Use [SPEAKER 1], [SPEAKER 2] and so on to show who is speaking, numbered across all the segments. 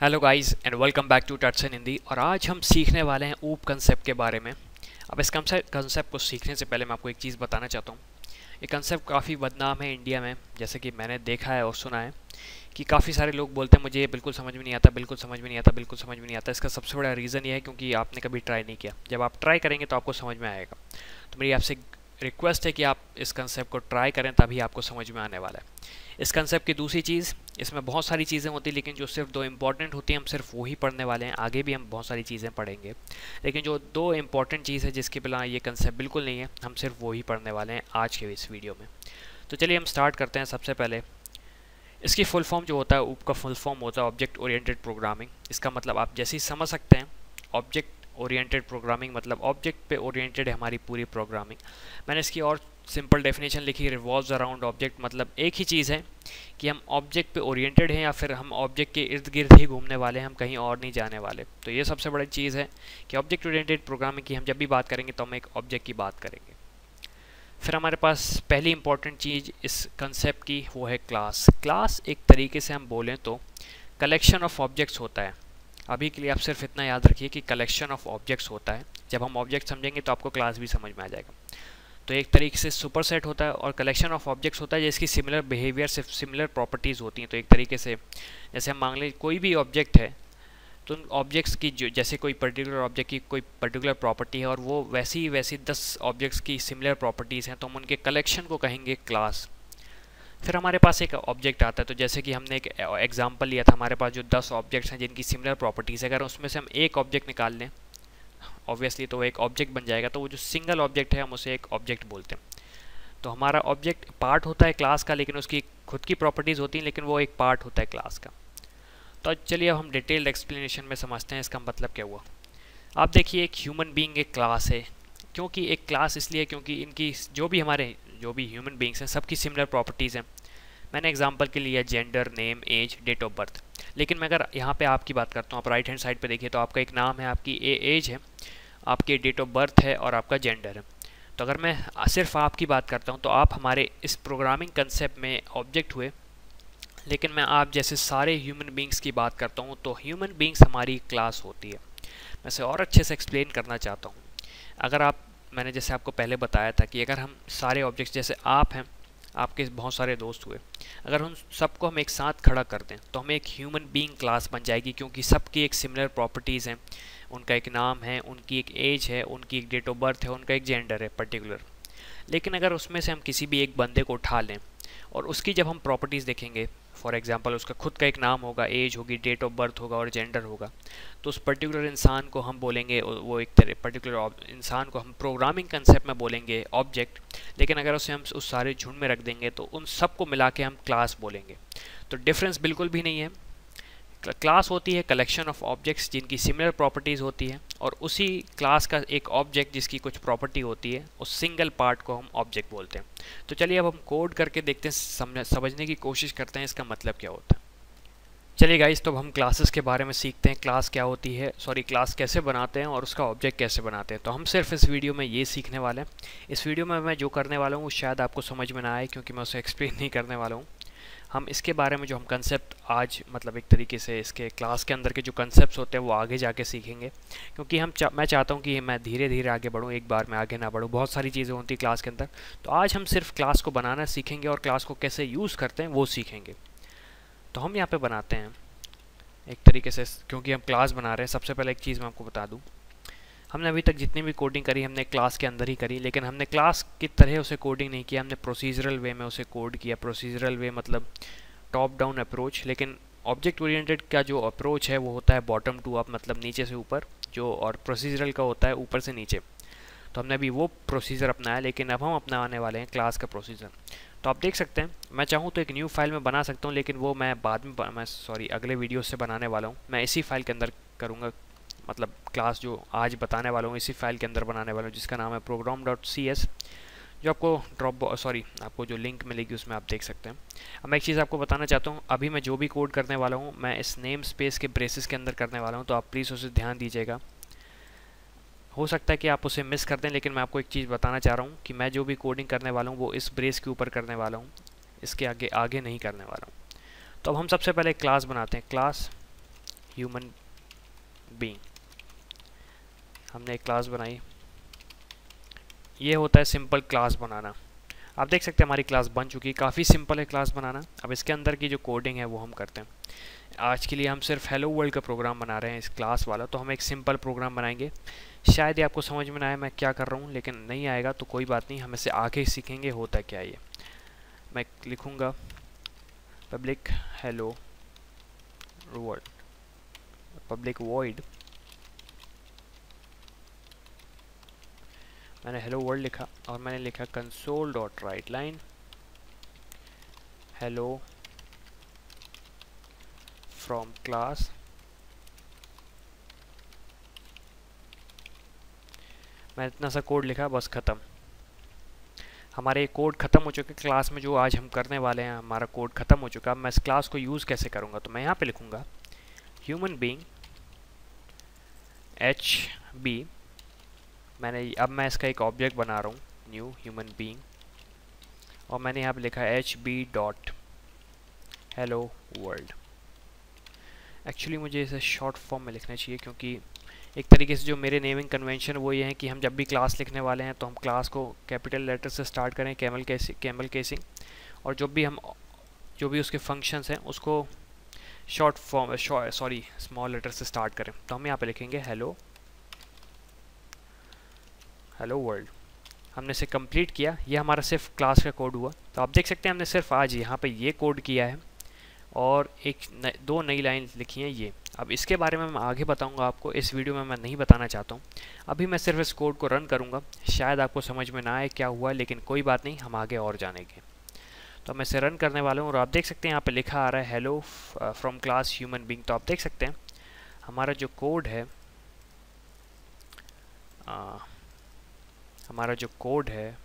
[SPEAKER 1] Hello guys and welcome back to tuts in Hindi और आज हम सीखने वाले हैं ऊप कंसेप्ट के बारे में। अब इस कंसेप्ट को सीखने से पहले मैं आपको एक चीज़ बताना चाहता हूँ। ये कंसेप्ट काफ़ी बदनाम है इंडिया में, जैसे कि मैंने देखा है और सुना है कि काफ़ी सारे लोग बोलते हैं, मुझे ये बिल्कुल समझ में नहीं आता, बिल्कुल समझ में नहीं आता, बिल्कुल समझ में नहीं आता। इसका सबसे बड़ा रीज़न ये है क्योंकि आपने कभी ट्राई नहीं किया। जब आप ट्राई करेंगे तो आपको समझ में आएगा। तो मेरी आपसे रिक्वेस्ट है कि आप इस कंसेप्ट को ट्राई करें, तभी आपको समझ में आने वाला है। इस कंसेप्ट की दूसरी चीज़ इसमें बहुत सारी चीज़ें होती हैं, लेकिन जो सिर्फ़ दो इंपॉर्टेंट होती हैं, हम सिर्फ़ वही पढ़ने वाले हैं। आगे भी हम बहुत सारी चीज़ें पढ़ेंगे। लेकिन जो दो इंपॉर्टेंट चीज़ है, जिसके बिना ये कंसेप्ट बिल्कुल नहीं है, हम सिर्फ़ वही पढ़ने वाले हैं आज के इस वीडियो में। तो चलिए हम स्टार्ट करते हैं सबसे पहले। इसकी फुल फॉर्म जो होता है, ऊप का फुल फॉर्म होता है ऑब्जेक्ट ओरिएंटेड प्रोग्रामिंग इसका मतलब आप जैसे ही समझ सकते हैं ऑब्जेक्ट ओरिएंटेड प्रोग्रामिंग मतलब ऑब्जेक्ट पे ओरिएंटेड है हमारी पूरी प्रोग्रामिंग मैंने इसकी और सिंपल डेफिनेशन लिखी रिवॉल्व अराउंड ऑब्जेक्ट मतलब एक ही चीज़ है कि हम ऑब्जेक्ट पे ओरिएंटेड हैं या फिर हम ऑब्जेक्ट के इर्द गिर्द ही घूमने वाले हैं, हम कहीं और नहीं जाने वाले। तो ये सबसे बड़ी चीज़ है कि ऑब्जेक्ट ओरिएंटेड प्रोग्रामिंग की हम जब भी बात करेंगे तो हम एक ऑब्जेक्ट की बात करेंगे। फिर हमारे पास पहली इंपॉर्टेंट चीज़ इस कंसेप्ट की, वो है क्लास क्लास एक तरीके से हम बोलें तो कलेक्शन ऑफ़ ऑब्जेक्ट्स होता है। अभी के लिए आप सिर्फ़ इतना याद रखिए कि कलेक्शन ऑफ़ ऑब्जेक्ट्स होता है। जब हम ऑब्जेक्ट समझेंगे तो आपको क्लास भी समझ में आ जाएगा। तो एक तरीके से सुपर सेट होता है और कलेक्शन ऑफ़ ऑब्जेक्ट्स होता है जिसकी सिमिलर बिहेवियर से सिमिलर प्रॉपर्टीज़ होती हैं। तो एक तरीके से जैसे हम मान लें कोई भी ऑब्जेक्ट है तो उन ऑब्जेक्ट्स की जो, जैसे कोई पर्टिकुलर ऑब्जेक्ट की कोई पर्टिकुलर प्रॉपर्टी है और वो वैसी ही वैसी दस ऑब्जेक्ट्स की सिमिलर प्रॉपर्टीज़ हैं तो हम उनके कलेक्शन को कहेंगे क्लास फिर हमारे पास एक ऑब्जेक्ट आता है तो जैसे कि हमने एक एग्जांपल लिया था, हमारे पास जो दस ऑब्जेक्ट्स हैं जिनकी सिमिलर प्रॉपर्टीज़ है। अगर उसमें से हम एक ऑब्जेक्ट निकाल लें ऑब्वियसली तो वो एक ऑब्जेक्ट बन जाएगा तो वो जो सिंगल ऑब्जेक्ट है, हम उसे एक ऑब्जेक्ट बोलते हैं। तो हमारा ऑब्जेक्ट पार्ट होता है क्लास का, लेकिन उसकी खुद की प्रॉपर्टीज़ होती हैं, लेकिन वो एक पार्ट होता है क्लास का। तो चलिए अब हम डिटेल्ड एक्सप्लेनेशन में समझते हैं, इसका मतलब क्या हुआ। आप देखिए, एक ह्यूमन बींग एक क्लास है, क्योंकि एक क्लास इसलिए क्योंकि इनकी जो भी हमारे, जो भी ह्यूमन बींग्स हैं, सबकी सिमिलर प्रॉपर्टीज़ हैं। मैंने एग्ज़ाम्पल के लिए gender name age date of birth लेकिन मैं अगर यहाँ पे आपकी बात करता हूँ, आप राइट हैंड साइड पे देखिए तो आपका एक नाम है, आपकी ए एज है, आपकी डेट ऑफ़ बर्थ है और आपका जेंडर है। तो अगर मैं सिर्फ़ आपकी बात करता हूँ तो आप हमारे इस प्रोग्रामिंग कंसेप्ट में ऑब्जेक्ट हुए, लेकिन मैं आप जैसे सारे ह्यूमन बींग्स की बात करता हूँ तो ह्यूमन बींग्स हमारी क्लास होती है। मैं इसे और अच्छे से एक्सप्लेन करना चाहता हूँ। अगर आप, मैंने जैसे आपको पहले बताया था कि अगर हम सारे ऑब्जेक्ट्स जैसे आप हैं आपके बहुत सारे दोस्त हुए। अगर उन सबको हम एक साथ खड़ा कर दें तो हमें एक ह्यूमन बीइंग क्लास बन जाएगी, क्योंकि सबकी एक सिमिलर प्रॉपर्टीज़ हैं। उनका एक नाम है, उनकी एक एज है, उनकी एक डेट ऑफ़ बर्थ है, उनका एक जेंडर है पर्टिकुलर लेकिन अगर उसमें से हम किसी भी एक बंदे को उठा लें, और उसकी जब हम प्रॉपर्टीज़ देखेंगे फॉर एग्जांपल उसका खुद का एक नाम होगा एज होगी डेट ऑफ़ बर्थ होगा और जेंडर होगा। तो उस पर्टिकुलर इंसान को हम बोलेंगे, वो एक तरह पर्टिकुलर इंसान को हम प्रोग्रामिंग कंसेप्ट में बोलेंगे ऑब्जेक्ट लेकिन अगर उसे हम उस सारे झुंड में रख देंगे तो उन सबको मिला के हम क्लास बोलेंगे। तो डिफरेंस बिल्कुल भी नहीं है। क्लास होती है कलेक्शन ऑफ़ ऑब्जेक्ट्स जिनकी सिमिलर प्रॉपर्टीज़ होती है। और उसी क्लास का एक ऑब्जेक्ट जिसकी कुछ प्रॉपर्टी होती है, उस सिंगल पार्ट को हम ऑब्जेक्ट बोलते हैं। तो चलिए अब हम कोड करके देखते हैं, समझ, समझने की कोशिश करते हैं, इसका मतलब क्या होता है। चलिए गाइस तो अब हम क्लासेस के बारे में सीखते हैं क्लास क्या होती है सॉरी क्लास कैसे बनाते हैं और उसका ऑब्जेक्ट कैसे बनाते हैं। तो हम सिर्फ़ इस वीडियो में ये सीखने वाले हैं। इस वीडियो में मैं जो करने वाला हूँ, वो शायद आपको समझ में ना आए, क्योंकि मैं उसे एक्सप्लेन नहीं करने वाला हूँ। हम इसके बारे में जो हम कंसेप्ट आज मतलब एक तरीके से इसके क्लास के अंदर के जो कंसेप्ट होते हैं वो आगे जाके सीखेंगे। क्योंकि हम चा, मैं चाहता हूँ कि मैं धीरे धीरे आगे बढ़ूँ एक बार में आगे ना बढ़ूँ। बहुत सारी चीज़ें होती हैं क्लास के अंदर। तो आज हम सिर्फ़ क्लास को बनाना सीखेंगे और क्लास को कैसे यूज़ करते हैं वो सीखेंगे। तो हम यहाँ पर बनाते हैं। एक तरीके से क्योंकि हम क्लास बना रहे हैं सबसे पहले एक चीज़ मैं आपको बता दूँ। हमने अभी तक जितनी भी कोडिंग करी, हमने क्लास के अंदर ही करी, लेकिन हमने क्लास की तरह उसे कोडिंग नहीं किया, हमने प्रोसीजरल वे में उसे कोड किया। प्रोसीजरल वे मतलब टॉप डाउन अप्रोच लेकिन ऑब्जेक्ट ओरिएंटेड का जो अप्रोच है, वो होता है बॉटम टू अप मतलब नीचे से ऊपर, जो और प्रोसीजरल का होता है ऊपर से नीचे। तो हमने अभी वो प्रोसीजर अपनाया, लेकिन अब हम अपनाने वाले हैं क्लास का प्रोसीजर तो आप देख सकते हैं, मैं चाहूँ तो एक न्यू फ़ाइल में बना सकता हूँ, लेकिन वो मैं बाद में मैं सॉरी अगले वीडियो से बनाने वाला हूँ। मैं इसी फ़ाइल के अंदर करूँगा मतलब क्लास जो आज बताने वाला हूँ, इसी फ़ाइल के अंदर बनाने वाला हूँ, जिसका नाम है प्रोग्राम डॉट सी एस जो आपको ड्रॉप सॉरी आपको जो लिंक मिलेगी उसमें आप देख सकते हैं। अब मैं एक चीज़ आपको बताना चाहता हूँ, अभी मैं जो भी कोड करने वाला हूँ, मैं इस नेम स्पेस के ब्रेसिस के अंदर करने वाला हूँ तो आप प्लीज़ उसे ध्यान दीजिएगा। हो सकता है कि आप उसे मिस कर दें, लेकिन मैं आपको एक चीज़ बताना चाह रहा हूँ कि मैं जो भी कोडिंग करने वाला हूँ, वो इस ब्रेस के ऊपर करने वाला हूँ, इसके आगे आगे नहीं करने वाला हूँ। तो अब हम सबसे पहले क्लास बनाते हैं क्लास ह्यूमन बीइंग हमने एक क्लास बनाई। ये होता है सिंपल क्लास बनाना। आप देख सकते हैं हमारी क्लास बन चुकी है। काफ़ी सिंपल है क्लास बनाना। अब इसके अंदर की जो कोडिंग है वो हम करते हैं। आज के लिए हम सिर्फ़ हेलो वर्ल्ड का प्रोग्राम बना रहे हैं इस क्लास वाला। तो हम एक सिंपल प्रोग्राम बनाएँगे। शायद ये आपको समझ में ना आए मैं क्या कर रहा हूँ, लेकिन नहीं आएगा तो कोई बात नहीं। हम इसे आगे सीखेंगे, होता क्या ये। मैं लिखूँगा public hello world public void मैंने हेलो वर्ल्ड लिखा और मैंने लिखा console dot write line hello from class मैंने इतना सा कोड लिखा, बस ख़त्म। हमारे कोड ख़त्म हो चुके क्लास में जो आज हम करने वाले हैं, हमारा कोड ख़त्म हो चुका। मैं इस क्लास को यूज़ कैसे करूँगा? तो मैं यहाँ पे लिखूँगा ह्यूमन बींग एच बी मैंने अब मैं इसका एक ऑब्जेक्ट बना रहा हूँ न्यू ह्यूमन बीइंग और मैंने यहाँ पे लिखा है H B dot hello world actually मुझे इसे शॉर्ट फॉर्म में लिखना चाहिए क्योंकि एक तरीके से जो मेरे नेमिंग कन्वेंशन वो ये है कि हम जब भी क्लास लिखने वाले हैं तो हम क्लास को कैपिटल लेटर से स्टार्ट करें कैमल केसिंग कैमल केसिंग और जो भी हम जो भी उसके फ़ंक्शंस हैं उसको short form sorry small letter से स्टार्ट करें। तो हम यहाँ पे लिखेंगे हेलो हेलो वर्ल्ड हमने इसे कंप्लीट किया। ये हमारा सिर्फ़ क्लास का कोड हुआ। तो आप देख सकते हैं हमने सिर्फ़ आज यहाँ पे ये कोड किया है और एक न, दो नई लाइन लिखी हैं ये। अब इसके बारे में मैं आगे बताऊँगा आपको। इस वीडियो में मैं नहीं बताना चाहता हूँ। अभी मैं सिर्फ़ इस कोड को रन करूँगा। शायद आपको समझ में ना आए क्या हुआ लेकिन कोई बात नहीं हम आगे और जानेंगे। तो मैं इसे रन करने वाला हूँ और आप देख सकते हैं यहाँ पर लिखा आ रहा है hello from class human being तो आप देख सकते हैं हमारा जो कोड है आ, हमारा जो कोड है,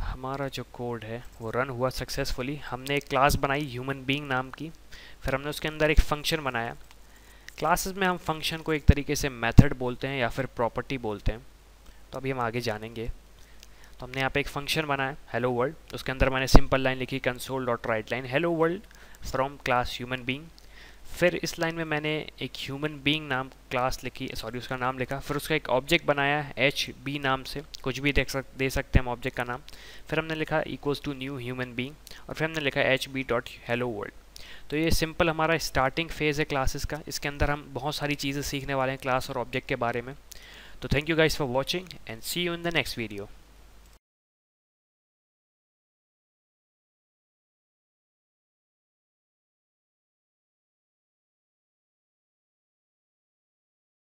[SPEAKER 1] हमारा जो कोड है, वो रन हुआ सक्सेसफुली हमने एक क्लास बनाई ह्यूमन बीइंग नाम की, फिर हमने उसके अंदर एक फ़ंक्शन बनाया। क्लासेस में हम फ़ंक्शन को एक तरीके से मेथड बोलते हैं या फिर प्रॉपर्टी बोलते हैं। तो अभी हम आगे जानेंगे। तो हमने यहाँ पे एक फ़ंक्शन बनाया हेलो वर्ल्ड उसके अंदर मैंने सिंपल लाइन लिखी console dot write line hello world from class human being फिर इस लाइन में मैंने एक ह्यूमन बीइंग नाम क्लास लिखी सॉरी उसका नाम लिखा, फिर उसका एक ऑब्जेक्ट बनाया एच बी नाम से, कुछ भी देख सक, दे सकते हैं हम ऑब्जेक्ट का नाम। फिर हमने लिखा equals to new human being और फिर हमने लिखा H B dot hello world तो ये सिंपल हमारा स्टार्टिंग फ़ेज़ है क्लासेस का, इसके अंदर हम बहुत सारी चीज़ें सीखने वाले हैं क्लास और ऑब्जेक्ट के बारे में। तो thank you guys for watching and see you in the next video